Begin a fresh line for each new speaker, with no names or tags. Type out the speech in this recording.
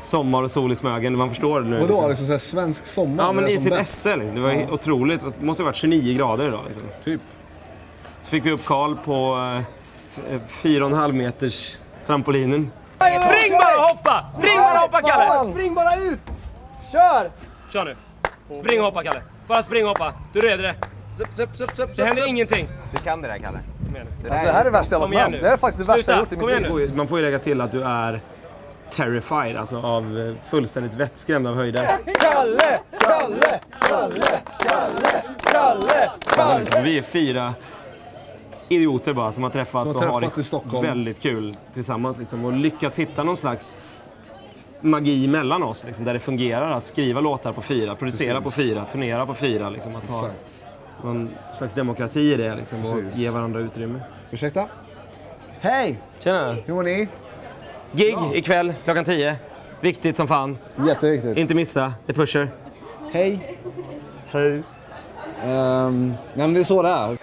sommar och sol i Smögen. Man förstår det nu.
Vadå,
liksom.
liksom så här svensk sommar?
Ja, men
det
i sitt
bäst?
esse. Liksom. Det var
Ja.
otroligt. Det måste ha varit 29 grader idag. Liksom.
Typ.
Så fick vi upp Karl på eh, f- eh, 4,5 meters trampolinen.
Spring bara och hoppa! Spring bara och hoppa Kalle!
Spring bara ut! Kör!
Kör nu. Spring och hoppa Kalle. Bara spring och hoppa. Du reder det. Det händer ingenting.
Du kan det där Kalle.
Alltså, det här är det värsta jag varit med om. Det är faktiskt det värsta jag gjort i mitt liv.
Man får ju lägga till att du är terrified, alltså av eh, fullständigt vettskrämd av höjden.
Kalle! Kalle! Kalle! Kalle! Kalle!
Liksom, vi är fyra idioter bara som har träffats
Som har
och har
i
det
Stockholm.
väldigt kul tillsammans liksom, och lyckats hitta någon slags magi mellan oss liksom, där det fungerar att skriva låtar på fyra, producera
Precis.
på fyra, turnera på fyra. Liksom, att ha
Exakt.
någon slags demokrati i det liksom, och
Precis.
ge varandra utrymme.
Ursäkta? Hej!
Tjena!
Hur mår ni?
Gig ikväll klockan 10. Viktigt som fan.
Jätteviktigt.
Inte missa. The Pusher.
Hej!
Hej.
Ehm, nej men det är så det är.